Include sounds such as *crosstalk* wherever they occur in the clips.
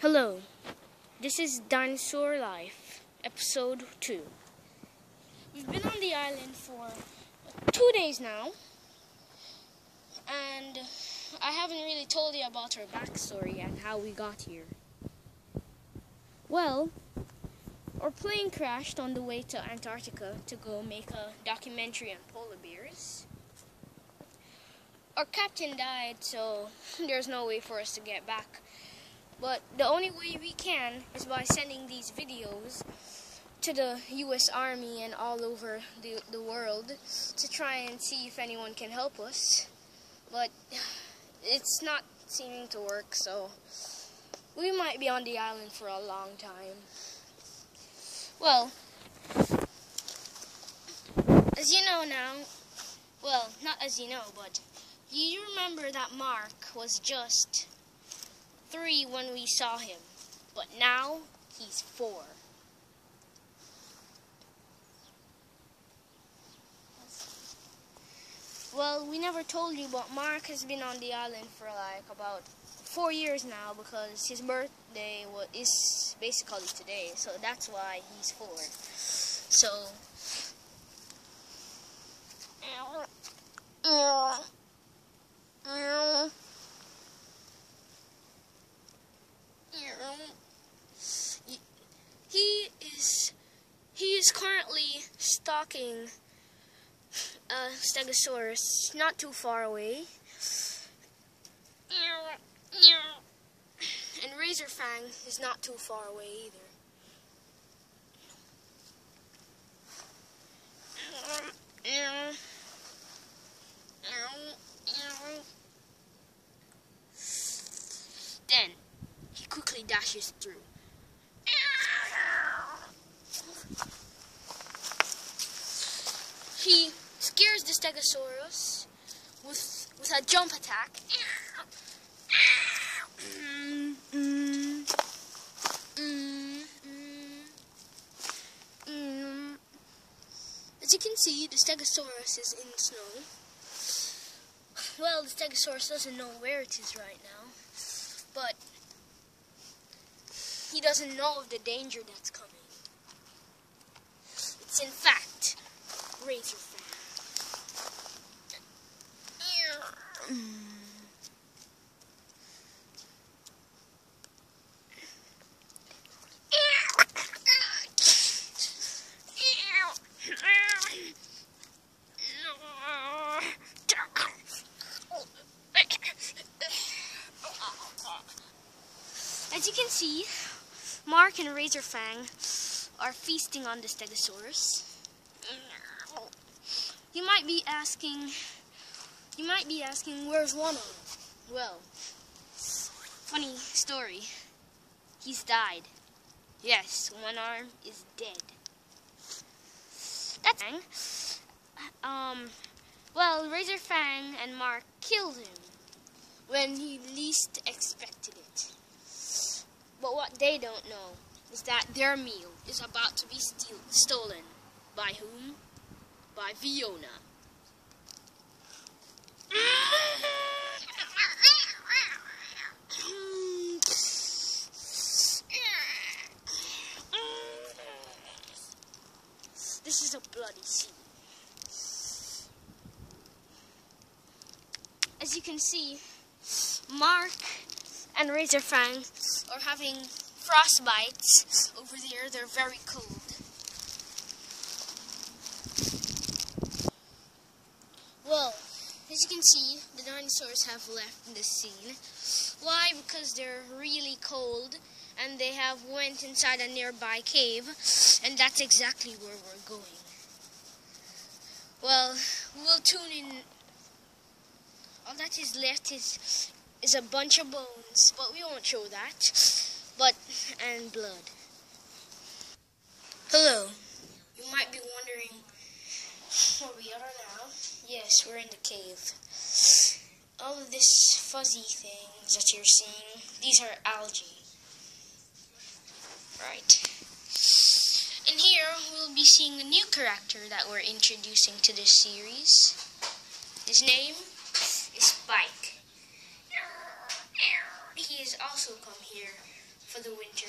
Hello, this is Dinosaur Life, episode 2. We've been on the island for two days now, and I haven't really told you about our backstory and how we got here. Well, our plane crashed on the way to Antarctica to go make a documentary on polar bears. Our captain died, so *laughs* there's no way for us to get back. But the only way we can is by sending these videos to the US Army and all over the, the world to try and see if anyone can help us. But it's not seeming to work, so we might be on the island for a long time. Well, as you know now, well, not as you know, but you remember that Mark was just three when we saw him, but now he's four. Well, we never told you, but Mark has been on the island for like about four years now because his birthday is basically today, so that's why he's four. So. He is he is currently stalking a uh, Stegosaurus not too far away. And Razorfang is not too far away either. Then he quickly dashes through. He scares the Stegosaurus with with a jump attack. As you can see, the Stegosaurus is in snow. Well, the Stegosaurus doesn't know where it is right now, but he doesn't know of the danger that's coming. It's in fact Razor As you can see, Mark and Razorfang are feasting on the Stegosaurus. You might be asking, you might be asking, where's one of them? Well, funny story. He's died. Yes, one arm is dead. That's um, well, Razor Fang and Mark killed him when he least expected it. But what they don't know is that their meal is about to be steal stolen. By whom? By Fiona. This is a bloody scene. As you can see, Mark and Razorfang are having frostbites over there. They're very cold. Well, as you can see, the dinosaurs have left the scene. Why? Because they're really cold and they have went inside a nearby cave and that's exactly where we're going. Well, we'll tune in. That is left is is a bunch of bones, but we won't show that. But and blood. Hello. You might be wondering where we are now. Yes, we're in the cave. All of this fuzzy things that you're seeing, these are algae. Right. And here we'll be seeing a new character that we're introducing to this series. His name Spike. He has also come here for the winter.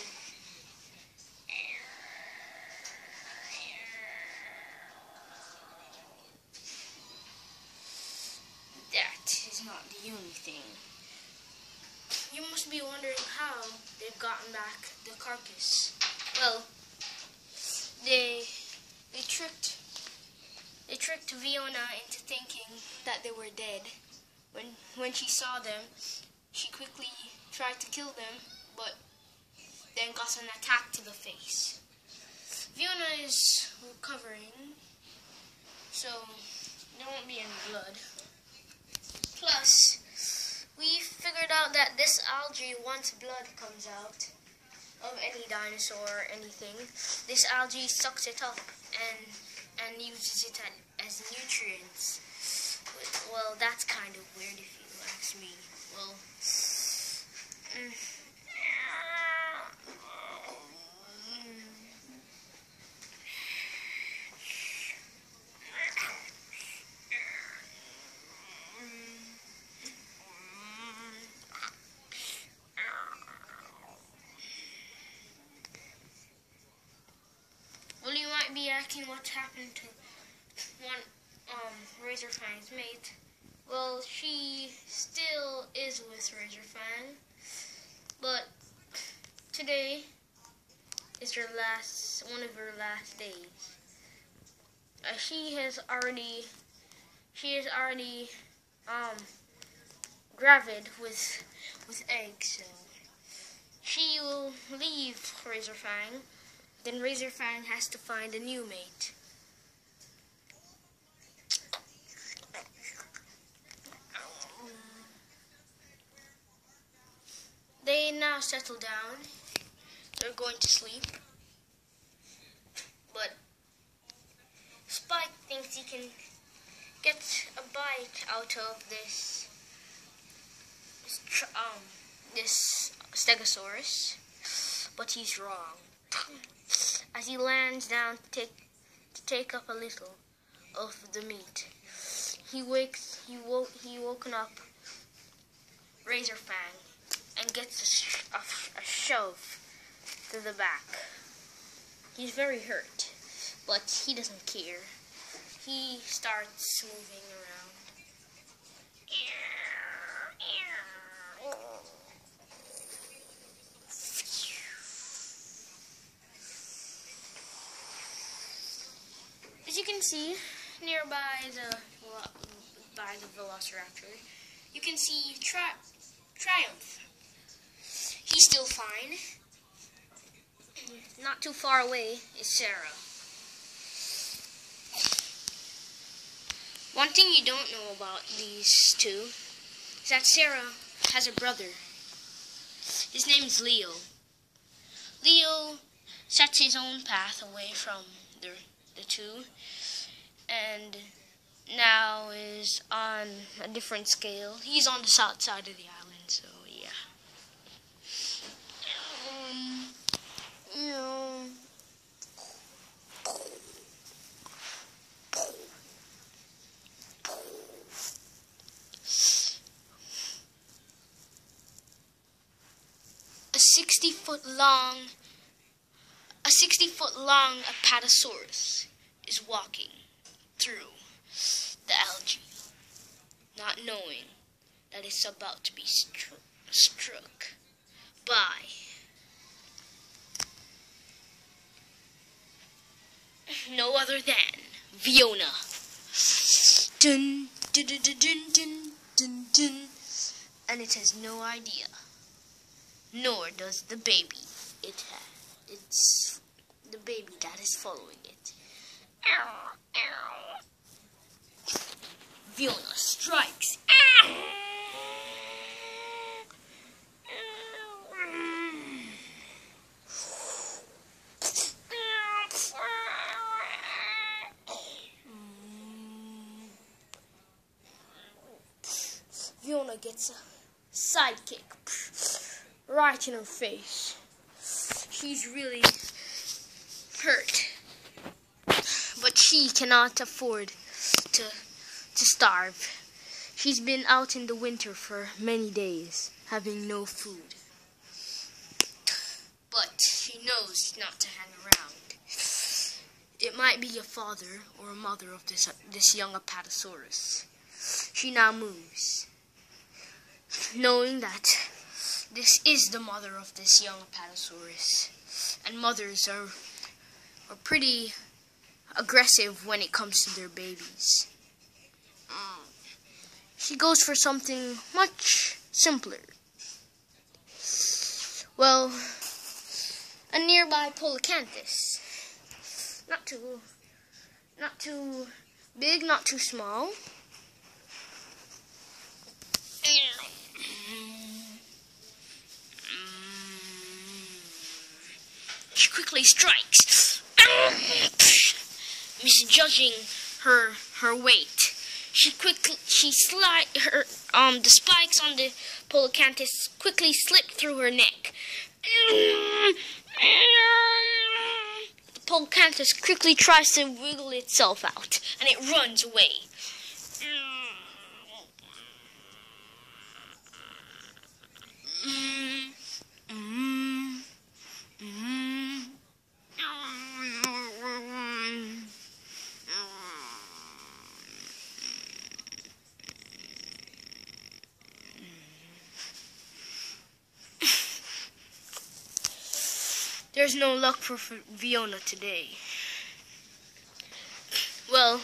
That is not the only thing. You must be wondering how they've gotten back the carcass. Well, they they tricked they tricked Fiona into thinking that they were dead. When when she saw them, she quickly tried to kill them, but then got an attack to the face. Fiona is recovering, so there won't be any blood. Plus, we figured out that this algae, once blood comes out of any dinosaur or anything, this algae sucks it up and and uses it as nutrients. Well, that's kind of weird if you ask me. Well. Well, you might be asking what's happened to um, Razorfang's mate. Well, she still is with Razorfang, but today is her last, one of her last days. Uh, she has already, she is already, um, gravid with, with eggs, so she will leave Razorfang then Razorfang has to find a new mate. Now settle down. They're going to sleep. But Spike thinks he can get a bite out of this this, um, this Stegosaurus, but he's wrong as he lands down to take, to take up a little of the meat. He wakes, he woke, he woken up Razorfang and gets a, sh a, a shove to the back. He's very hurt, but he doesn't care. He starts moving around. As you can see nearby the by the Velociraptor, you can see Tri Triumph. He's still fine. Not too far away is Sarah. One thing you don't know about these two is that Sarah has a brother. His name is Leo. Leo sets his own path away from the the two, and now is on a different scale. He's on the south side of the island, so yeah. Um, A 60 foot long a 60 foot long Apatosaurus is walking through the algae, not knowing that it's about to be stru struck by no other than Fiona. Dun, dun, dun, dun, dun, dun, dun, and it has no idea, nor does the baby it. It's the baby that is following it. Fiona strikes. Fiona gets a sidekick right in her face. She's really hurt but she cannot afford to to starve. She's been out in the winter for many days, having no food. But she knows not to hang around. It might be a father or a mother of this this young Apatosaurus. She now moves, knowing that this is the mother of this young Apatosaurus, and mothers are are pretty aggressive when it comes to their babies. Um, she goes for something much simpler. Well, a nearby Polacanthus. Not too, not too big, not too small. She quickly strikes, misjudging her her weight. She quickly she slide her um the spikes on the Polacanthus quickly slip through her neck. The Polacanthus quickly tries to wiggle itself out, and it runs away. There's no luck for Fiona today. Well,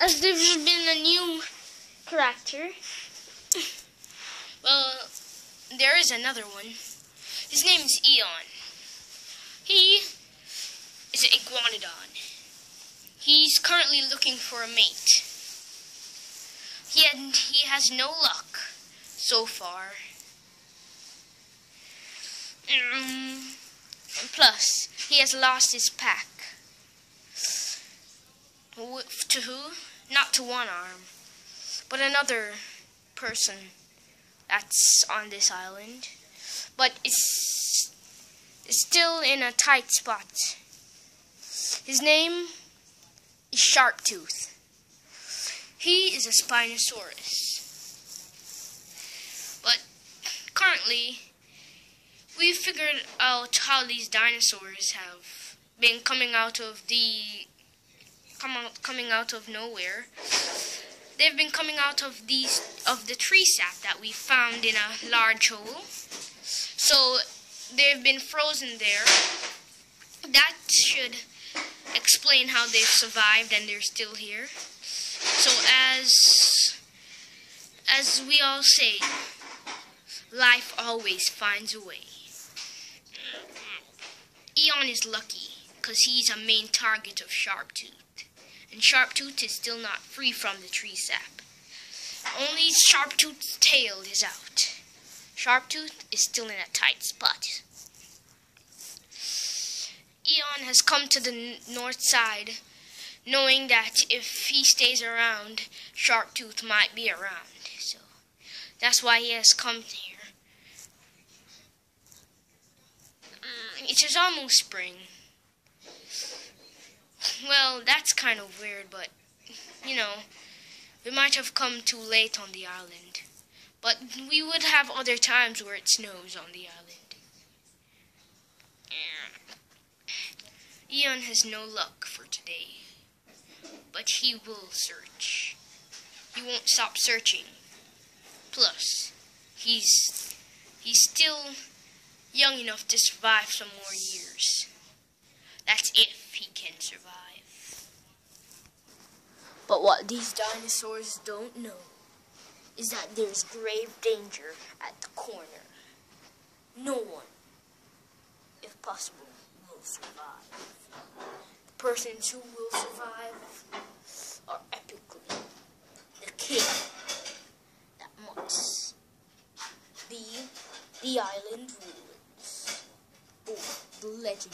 as there's been a new character, well, there is another one. His name is Eon. He is an iguanodon. He's currently looking for a mate. He, had, he has no luck so far. Um, Um, plus, he has lost his pack. To who? Not to one arm, but another person that's on this island. But it's still in a tight spot. His name is Sharptooth. He is a Spinosaurus. But currently, we've figured out how these dinosaurs have been coming out of the come out, coming out of nowhere. They've been coming out of these of the tree sap that we found in a large hole. So they've been frozen there. That should explain how they've survived and they're still here. So as as we all say, life always finds a way. Eon is lucky, because he's a main target of Sharptooth. And Sharptooth is still not free from the tree sap. Only Sharptooth's tail is out. Sharptooth is still in a tight spot. Eon has come to the north side, knowing that if he stays around, Sharptooth might be around. So that's why he has come here. It is almost spring. Well, that's kind of weird, but, you know, we might have come too late on the island. But we would have other times where it snows on the island. Eon has no luck for today, but he will search. He won't stop searching. Plus, he's he's still young enough to survive some more years. That's if he can survive. But what these dinosaurs don't know is that there's grave danger at the corner. No one, if possible, will survive. The persons who will survive are epically the king that must be the island do, Legend.